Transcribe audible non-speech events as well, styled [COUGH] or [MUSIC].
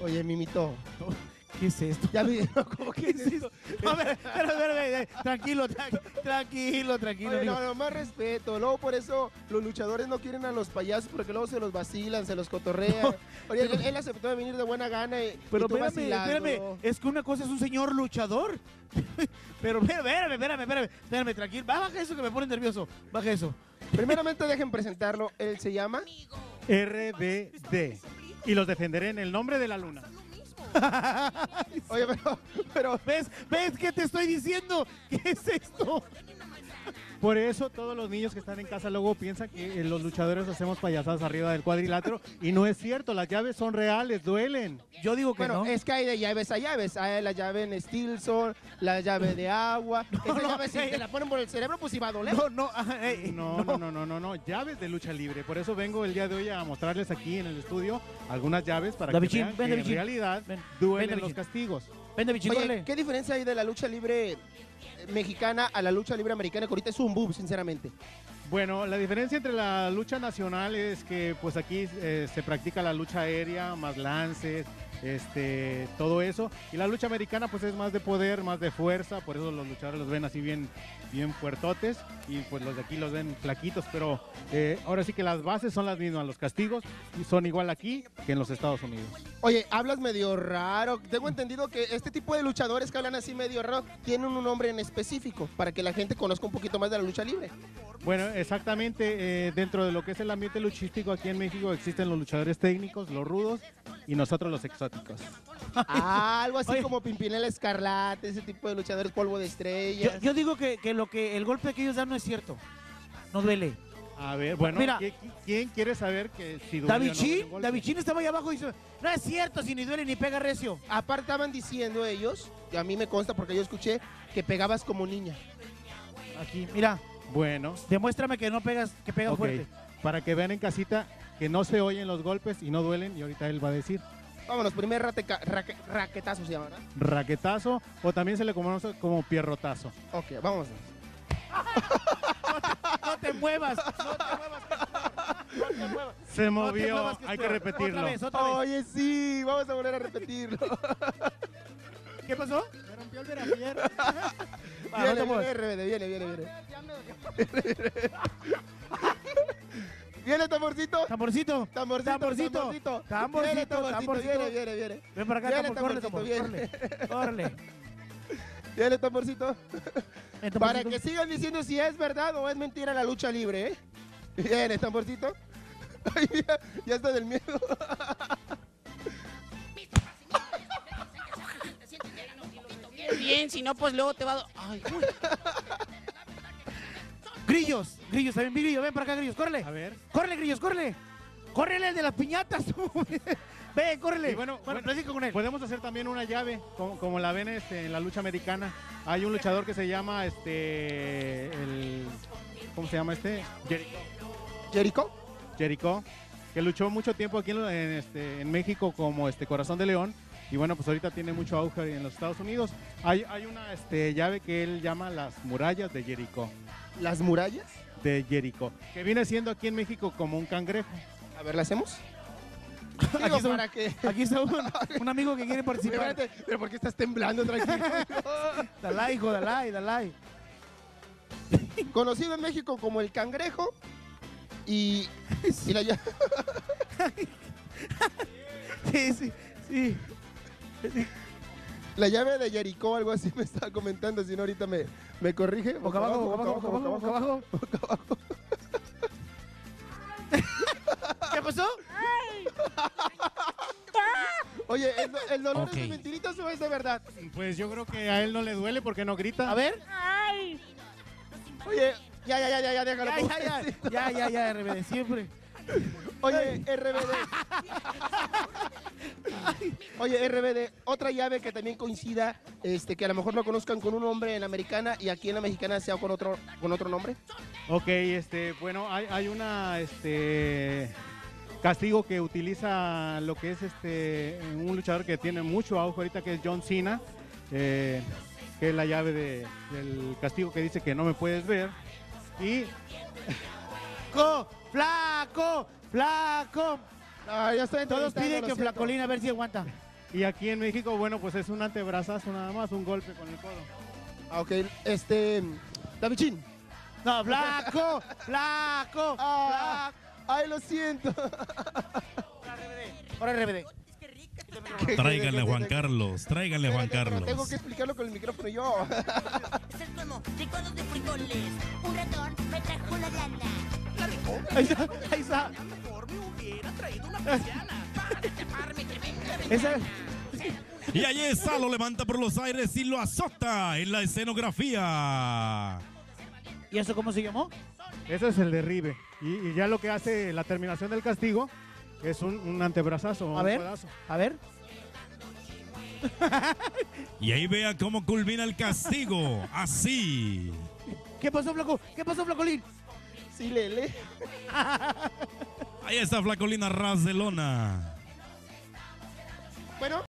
Oye, Mimito. ¿Qué es esto? Ya vi, ¿cómo que ¿Qué es esto? No, espera, espera, espera, tranquilo, tranqui- tranquilo, tranquilo. Oye, no, no, más respeto. Luego por eso los luchadores no quieren a los payasos porque luego se los vacilan, se los cotorrean. Oye, él, él aceptó de venir de buena gana y, Pero y tú espérame, espérame, es que una cosa es un señor luchador. [LAUGHS] Pero espérame, espérame, espérame, espérame, tranquilo. Baja eso que me pone nervioso. Baja eso. Primeramente dejen presentarlo. Él se llama... RBD. Y los defenderé en el nombre de la luna. [LAUGHS] Oye, pero... pero ¿Ves? ¿Ves qué te estoy diciendo? ¿Qué es esto? Por eso todos los niños que están en casa luego piensan que eh, los luchadores hacemos payasadas arriba del cuadrilátero. Y no es cierto, las llaves son reales, duelen. Yo digo que bueno, no. es que hay de llaves a llaves. Hay la llave en Stilson, la llave de agua. [LAUGHS] Esa no, llave si eh. te la ponen por el cerebro, pues iba a doler. No, no, ajá, eh, No, no, no, no, no, no, llaves de lucha libre. Por eso vengo el día de hoy a mostrarles aquí en el estudio algunas llaves para que vean ven, que en realidad Ven, duelen ven, los castigos. Vende, Oye. ¿qué diferencia hay de la lucha libre mexicana a la lucha libre americana? Que ahorita es un boom, sinceramente. Bueno, la diferencia entre la lucha nacional es que pues aquí eh, se practica la lucha aérea, más lances, este, todo eso. Y la lucha americana pues es más de poder, más de fuerza, por eso los luchadores los ven así bien, bien fuertotes y pues los de aquí los ven flaquitos, pero eh, ahora sí que las bases son las mismas, los castigos y son igual aquí que en los Estados Unidos. Oye, hablas medio raro. Tengo entendido que este tipo de luchadores que hablan así medio raro tienen un nombre en específico para que la gente conozca un poquito más de la lucha libre. Bueno, exactamente, eh, dentro de lo que es el ambiente luchístico aquí en México existen los luchadores técnicos, los rudos y nosotros los exóticos. Ah, algo así Oye. como Pimpinela Escarlata, ese tipo de luchadores polvo de Yo, estrellas. yo digo que, que lo que el golpe que ellos dan no es cierto. No duele. A ver, bueno, Mira. ¿qui- qui- ¿quién quiere saber que si duele o no Davichín? Davichín estaba ahí abajo y dice, no es cierto, si ni duele ni pega recio. Aparte estaban diciendo ellos, y a mí me consta porque yo escuché, que pegabas como niña. Aquí, mira, Bueno, demuéstrame que no pegas, que pega fuerte. para que vean en casita que no se oyen los golpes y no duelen y ahorita él va a decir Vámonos, primer rateca- raque- raquetazo se llama, ¿verdad? raquetazo o también se le conoce como pierrotazo. Ok, vamos. No te muevas, no te muevas. No te muevas. Se No movió, hay que repetirlo. Otra vez, otra vez. Oye, sí, vamos a volver a repetirlo. ¿Qué pasó? Me rompió el verapier. Viene, viene, viene, viene, viene. [LAUGHS] Viene, tamborcito. Tamborcito, Tamborcito, Tamborcito. tamborcito. Tamborcito, Viene, tamborcito, tamborcito. viene, viene, ven para acá, Viene, tambor, tamborcito, corre. [LAUGHS] Viene, tamborcito. Para tamborcito. que sigan diciendo si es verdad o es mentira la lucha libre, ¿eh? Viene, tamborcito. [LAUGHS] Ay, mira, ya está del miedo. Bien, si no, pues luego te va a... do- Ay, uy. Grillos, grillos, también grillos, ven para acá, grillos, córrele. A ver. Córrele, grillos, córrele. Córrele el de las piñatas. tú. [LAUGHS] ven, córrele. Y bueno, bueno, con él. Podemos hacer también una llave, como, como la ven este, en la lucha americana. Hay un luchador que se llama este el ¿cómo se llama este? Jericho. ¿Jericho? Jericho, que luchó mucho tiempo aquí en, en, este, en México como este Corazón de León. Y bueno, pues ahorita tiene mucho auge en los Estados Unidos. Hay, hay una este, llave que él llama las murallas de Jericho. ¿Las murallas? De Jericho. Que viene siendo aquí en México como un cangrejo. A ver, ¿la hacemos? Aquí [LAUGHS] Digo, está un-. Aquí está un, [LAUGHS] un amigo que quiere participar. Espérate, pero ¿por qué estás temblando, tranquilo? [LAUGHS] Dale, hijo, dale, dale. Conocido en México como el cangrejo y, y la. Sí, sí, sí. La llave de Jericho, algo así me estaba comentando, si no ahorita me, me corrige. Boca abajo, boca abajo, boca abajo, boca [LAUGHS] abajo. ¿Qué pasó? Oye, ¿el, do- el dolor Ok. es de mentiritas o es de verdad? Pues yo creo que a él no le duele porque no grita. A ver. Oye, ya, ya, ya, ya, ya, déjalo. Ya, ya, ya, ya, ya, ya, RBD, siempre. Oye, RBD. [LAUGHS] Oye, RBD, otra llave que también coincida, este, que a lo mejor lo conozcan con un nombre en la americana y aquí en la mexicana sea con otro, con otro nombre. Ok, este, bueno, hay, hay una, este, castigo que utiliza lo que es este, un luchador que tiene mucho auge ahorita que es John Cena, eh, que es la llave de- del castigo que dice que no me puedes ver. Y [LAUGHS] ¡Flaco! ¡Flaco! Ah, ya estoy Todos piden que. Flacolín a ver si aguanta. Y aquí en México, bueno, pues es un antebrazazo nada más, un golpe con el codo. Ah, ok, este. Davichín. No, flaco, flaco, [LAUGHS] Ah, flaco. ay, lo siento. Ahora RBD. Tráiganle a Juan Carlos, tráiganle a Juan Carlos. Tengo que explicarlo con el micrófono yo. [LAUGHS] Es el colmo, licuados de frijoles. Un ratón me trajo la lana. Ahí está, ahí está. Esa, Y allí está, lo levanta por los aires y lo azota en la escenografía. ¿Y eso cómo se llamó? Ese es el derribe. Y, y ya lo que hace la terminación del castigo es un, un antebrazazo. A un ver. A ver. [LAUGHS] Y ahí vea cómo culmina el castigo. Así. ¿Qué pasó, flaco? ¿Qué pasó, Flacolín? Sí, Lele. Ahí está Flacolina Ras de Lona. Bueno,